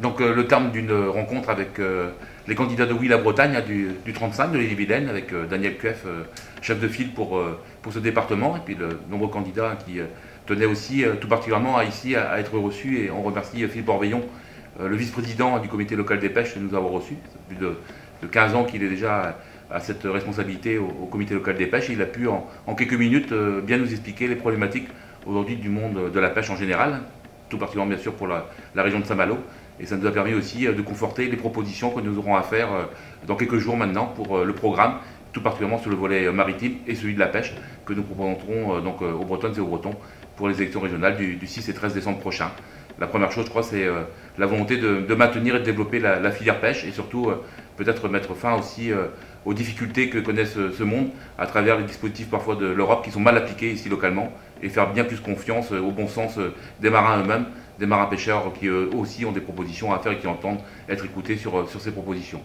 donc le terme d'une rencontre avec les candidats de Oui la Bretagne hein, du, 35 de l'île avec Daniel Cueff, chef de file pour, pour ce département, et puis de nombreux candidats qui tenaient aussi tout particulièrement à, ici à, être reçus. Et on remercie Philippe Orveillon, le vice-président du comité local des pêches, de nous avoir reçus. Plus de, 15 ans qu'il est déjà à cette responsabilité au, comité local des pêches. Et il a pu en, quelques minutes bien nous expliquer les problématiques aujourd'hui du monde de la pêche en général, tout particulièrement bien sûr pour la, région de Saint-Malo. Et ça nous a permis aussi euh, de conforter les propositions que nous aurons à faire euh, dans quelques jours maintenant pour euh, le programme, tout particulièrement sur le volet maritime et celui de la pêche que nous proposerons donc aux Bretonnes et aux Bretons pour les élections régionales du, 6 et 13 décembre prochain. La première chose, je crois, c'est la volonté de, maintenir et de développer la, filière pêche et surtout peut-être mettre fin aussi aux difficultés que connaît ce, monde à travers les dispositifs parfois de l'Europe qui sont mal appliqués ici localement et faire bien plus confiance au bon sens des marins eux-mêmes, des marins pêcheurs qui eux aussi ont des propositions à faire et qui entendent être écoutés sur, sur ces propositions.